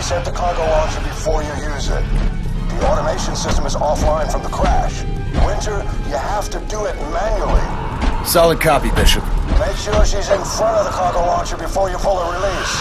reset the cargo launcher before you use it. The automation system is offline from the crash. Winter, you have to do it manually. Solid copy, Bishop. Make sure she's in front of the cargo launcher before you pull a release.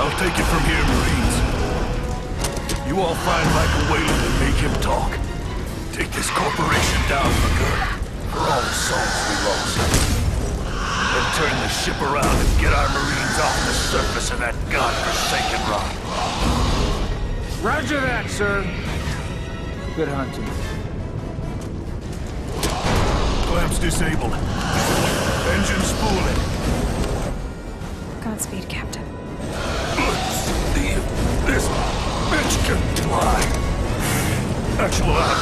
I'll take it from here, Marines. You all find Michael Weyland and make him talk. Take this corporation down for good. For all the souls we lost. Then turn the ship around and get our Marines off the surface of that godforsaken rock. Roger that, sir. Good hunting. Clamps disabled. Engine spooling. Godspeed, Captain. Actual.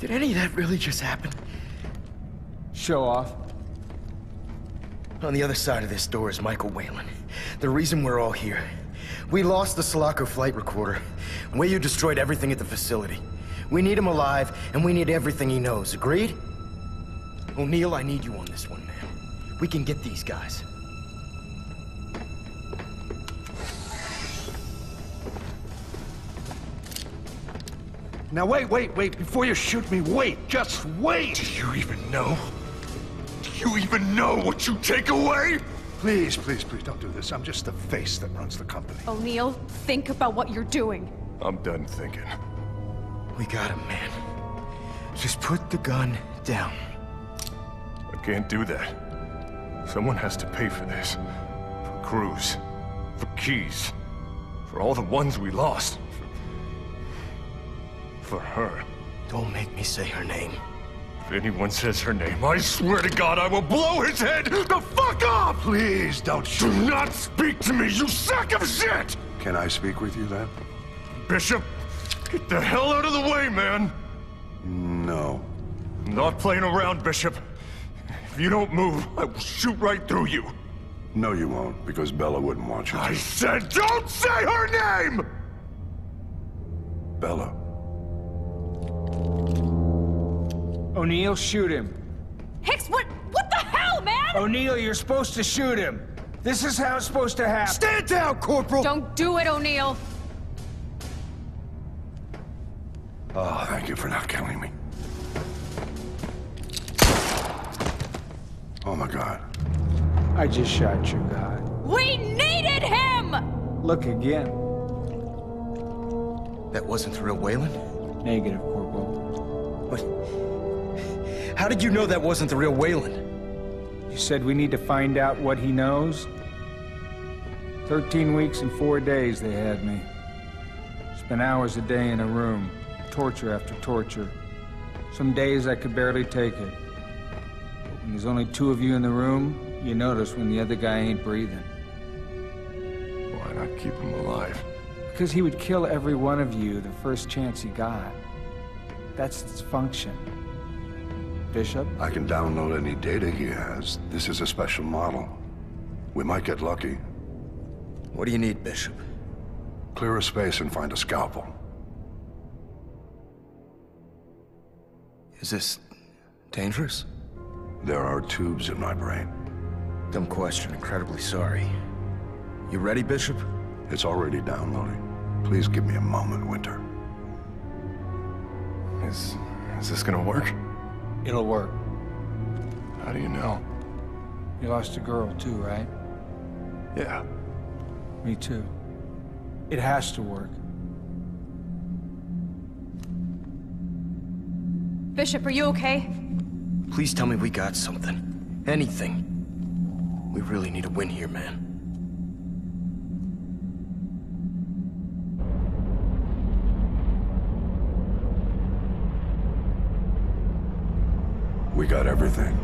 Did any of that really just happen? Show off. On the other side of this door is Michael Weyland. The reason we're all here. We lost the Sulaco flight recorder. Wayu destroyed everything at the facility. We need him alive, and we need everything he knows. Agreed? O'Neill, I need you on this one, man. We can get these guys. Now wait, wait, wait, before you shoot me, wait, just wait! Do you even know? Do you even know what you take away? Please, please, please don't do this. I'm just the face that runs the company. O'Neill, think about what you're doing. I'm done thinking. We got him, man. Just put the gun down. I can't do that. Someone has to pay for this. For Cruz. For Keys. For all the ones we lost. For, for her. Don't make me say her name. If anyone says her name, I swear to God I will blow his head the fuck off! Please don't Do not speak to me, you sack of shit! Can I speak with you then? Bishop, get the hell out of the way, man! No. I'm not playing around, Bishop. If you don't move, I will shoot right through you. No, you won't, because Bella wouldn't want you to. I said don't say her name! Bella. O'Neill, shoot him. Hicks, what? O'Neill, you're supposed to shoot him. This is how it's supposed to happen. Stand down, Corporal! Don't do it, O'Neill. Oh, thank you for not killing me. Oh my god. I just shot your guy. We needed him! Look again. That wasn't the real Weyland? Negative, Corporal. What? How did you know that wasn't the real Weyland? You said we need to find out what he knows? Thirteen weeks and four days they had me. Spent hours a day in a room, torture after torture. Some days I could barely take it. But when there's only two of you in the room, you notice when the other guy ain't breathing. Why not keep him alive? Because he would kill every one of you the first chance he got. That's its function. Bishop? I can download any data he has. This is a special model. We might get lucky. What do you need, Bishop? Clear a space and find a scalpel. Is this dangerous? There are tubes in my brain. Dumb question, incredibly sorry. You ready, Bishop? It's already downloading. Please give me a moment, Winter. Is... is this gonna work? It'll work. How do you know? You lost a girl too, right? Yeah. Me too. It has to work. Bishop, are you okay? Please tell me we got something. Anything. We really need a win here, man. We got everything.